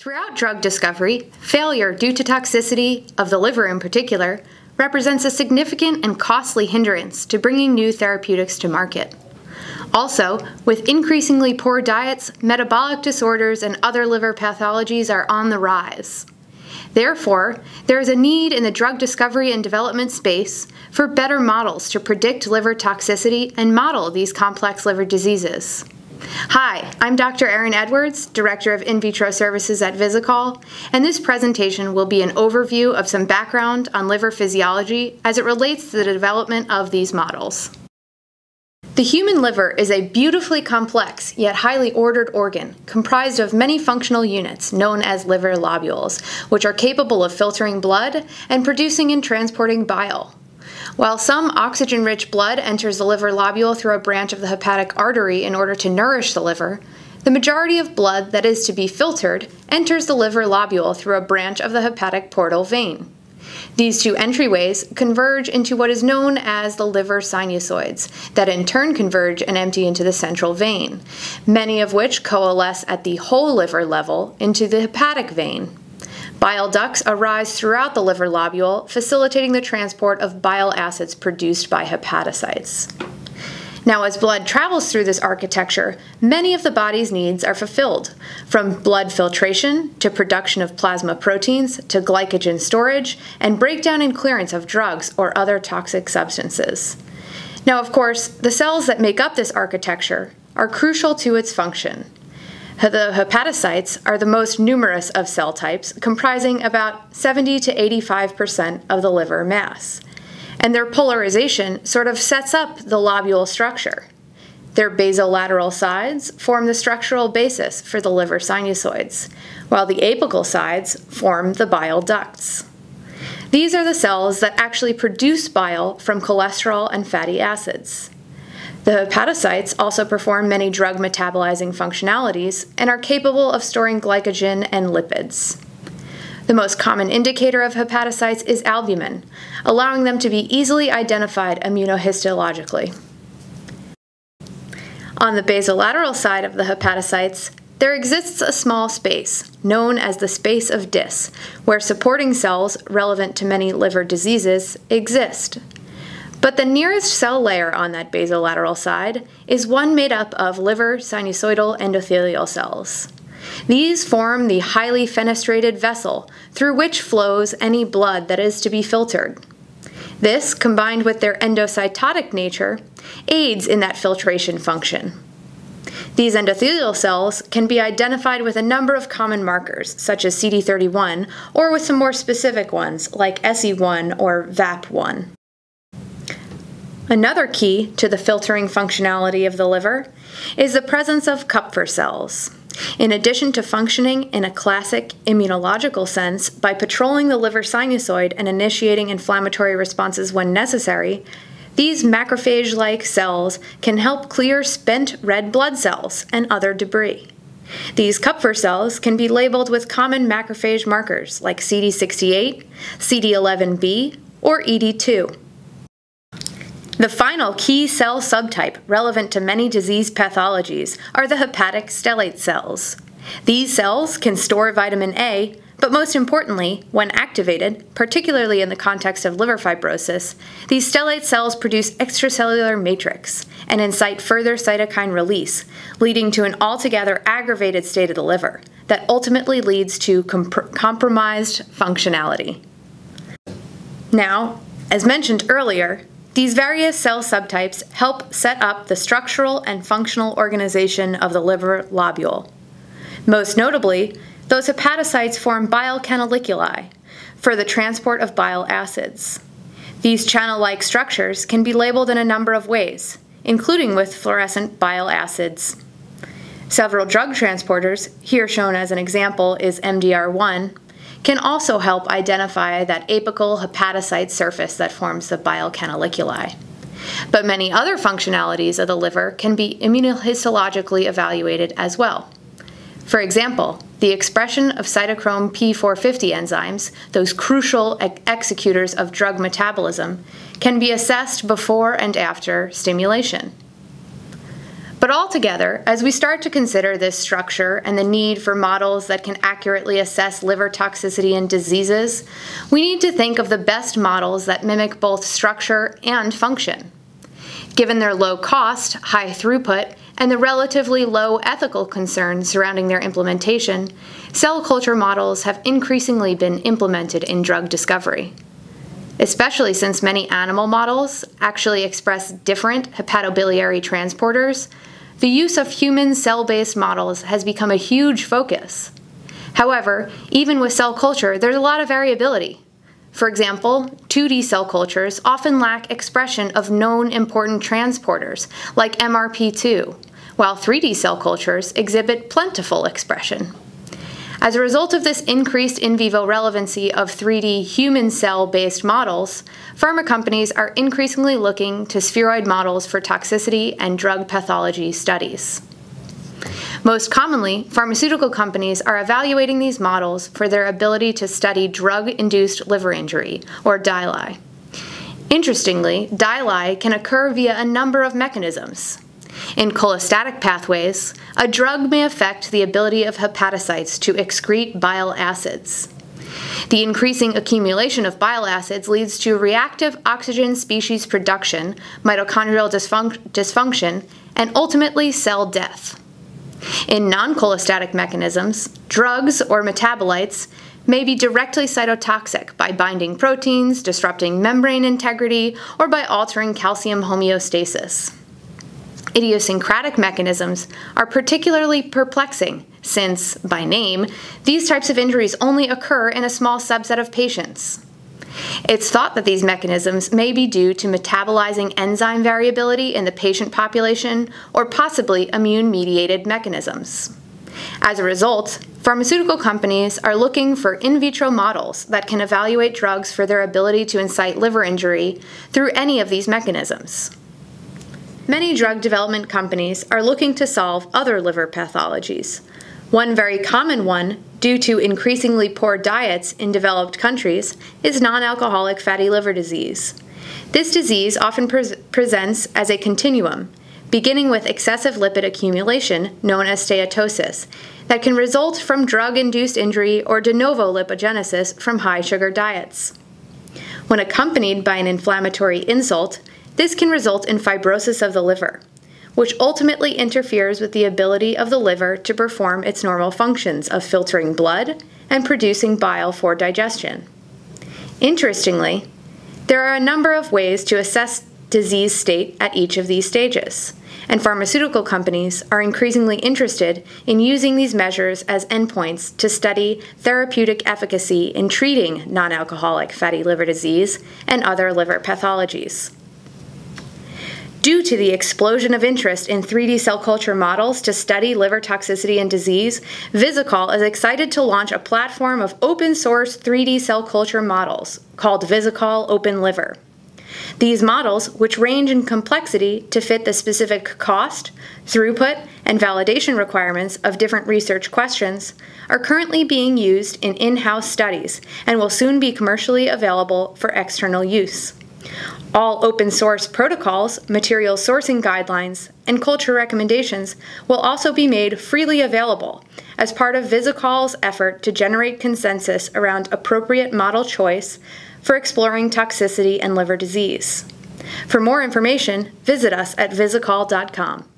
Throughout drug discovery, failure due to toxicity, of the liver in particular, represents a significant and costly hindrance to bringing new therapeutics to market. Also, with increasingly poor diets, metabolic disorders and other liver pathologies are on the rise. Therefore, there is a need in the drug discovery and development space for better models to predict liver toxicity and model these complex liver diseases. Hi, I'm Dr. Erin Edwards, Director of In Vitro Services at Visikol, and this presentation will be an overview of some background on liver physiology as it relates to the development of these models. The human liver is a beautifully complex yet highly ordered organ comprised of many functional units known as liver lobules, which are capable of filtering blood and producing and transporting bile. While some oxygen rich blood enters the liver lobule through a branch of the hepatic artery in order to nourish the liver, the majority of blood that is to be filtered enters the liver lobule through a branch of the hepatic portal vein. These two entryways converge into what is known as the liver sinusoids, that in turn converge and empty into the central vein, many of which coalesce at the whole liver level into the hepatic vein. Bile ducts arise throughout the liver lobule, facilitating the transport of bile acids produced by hepatocytes. Now, as blood travels through this architecture, many of the body's needs are fulfilled, from blood filtration to production of plasma proteins to glycogen storage and breakdown and clearance of drugs or other toxic substances. Now, of course, the cells that make up this architecture are crucial to its function. The hepatocytes are the most numerous of cell types, comprising about 70 to 85% of the liver mass. And their polarization sort of sets up the lobule structure. Their basolateral sides form the structural basis for the liver sinusoids, while the apical sides form the bile ducts. These are the cells that actually produce bile from cholesterol and fatty acids. The hepatocytes also perform many drug metabolizing functionalities and are capable of storing glycogen and lipids. The most common indicator of hepatocytes is albumin, allowing them to be easily identified immunohistologically. On the basolateral side of the hepatocytes, there exists a small space, known as the space of Disse, where supporting cells relevant to many liver diseases exist. But the nearest cell layer on that basolateral side is one made up of liver sinusoidal endothelial cells. These form the highly fenestrated vessel through which flows any blood that is to be filtered. This, combined with their endocytotic nature, aids in that filtration function. These endothelial cells can be identified with a number of common markers, such as CD31, or with some more specific ones, like SE1 or VAP1. Another key to the filtering functionality of the liver is the presence of Kupffer cells. In addition to functioning in a classic immunological sense by patrolling the liver sinusoid and initiating inflammatory responses when necessary, these macrophage like cells can help clear spent red blood cells and other debris. These Kupffer cells can be labeled with common macrophage markers like CD68, CD11b, or ED2. The final key cell subtype relevant to many disease pathologies are the hepatic stellate cells. These cells can store vitamin A, but most importantly, when activated, particularly in the context of liver fibrosis, these stellate cells produce extracellular matrix and incite further cytokine release, leading to an altogether aggravated state of the liver that ultimately leads to comp- compromised functionality. Now, as mentioned earlier, these various cell subtypes help set up the structural and functional organization of the liver lobule. Most notably, those hepatocytes form bile canaliculi for the transport of bile acids. These channel like structures can be labeled in a number of ways, including with fluorescent bile acids. Several drug transporters, here shown as an example is MDR1, can also help identify that apical hepatocyte surface that forms the bile canaliculi. But many other functionalities of the liver can be immunohistologically evaluated as well. For example, the expression of cytochrome P450 enzymes, those crucial ex- executors of drug metabolism, can be assessed before and after stimulation. But altogether, as we start to consider this structure and the need for models that can accurately assess liver toxicity and diseases, we need to think of the best models that mimic both structure and function. Given their low cost, high throughput, and the relatively low ethical concerns surrounding their implementation, cell culture models have increasingly been implemented in drug discovery especially since many animal models actually express different hepatobiliary transporters, the use of human cell based models has become a huge focus. However, even with cell culture, there's a lot of variability. For example, 2D cell cultures often lack expression of known important transporters, like MRP2, while 3D cell cultures exhibit plentiful expression. As a result of this increased in vivo relevancy of 3D human cell based models, pharma companies are increasingly looking to spheroid models for toxicity and drug pathology studies. Most commonly, pharmaceutical companies are evaluating these models for their ability to study drug induced liver injury, or DILI. Interestingly, DILI can occur via a number of mechanisms. In cholestatic pathways, a drug may affect the ability of hepatocytes to excrete bile acids. The increasing accumulation of bile acids leads to reactive oxygen species production, mitochondrial dysfunc- dysfunction, and ultimately cell death. In non cholestatic mechanisms, drugs or metabolites may be directly cytotoxic by binding proteins, disrupting membrane integrity, or by altering calcium homeostasis. Idiosyncratic mechanisms are particularly perplexing since, by name, these types of injuries only occur in a small subset of patients. It's thought that these mechanisms may be due to metabolizing enzyme variability in the patient population or possibly immune mediated mechanisms. As a result, pharmaceutical companies are looking for in vitro models that can evaluate drugs for their ability to incite liver injury through any of these mechanisms. Many drug development companies are looking to solve other liver pathologies. One very common one, due to increasingly poor diets in developed countries, is non alcoholic fatty liver disease. This disease often pre- presents as a continuum, beginning with excessive lipid accumulation, known as steatosis, that can result from drug induced injury or de novo lipogenesis from high sugar diets. When accompanied by an inflammatory insult, this can result in fibrosis of the liver, which ultimately interferes with the ability of the liver to perform its normal functions of filtering blood and producing bile for digestion. Interestingly, there are a number of ways to assess disease state at each of these stages, and pharmaceutical companies are increasingly interested in using these measures as endpoints to study therapeutic efficacy in treating non alcoholic fatty liver disease and other liver pathologies. Due to the explosion of interest in 3D cell culture models to study liver toxicity and disease, Visikol is excited to launch a platform of open source 3D cell culture models called Visikol Open Liver. These models, which range in complexity to fit the specific cost, throughput, and validation requirements of different research questions, are currently being used in in house studies and will soon be commercially available for external use. All open source protocols, material sourcing guidelines, and culture recommendations will also be made freely available as part of Visikol's effort to generate consensus around appropriate model choice for exploring toxicity and liver disease. For more information, visit us at visikol.com.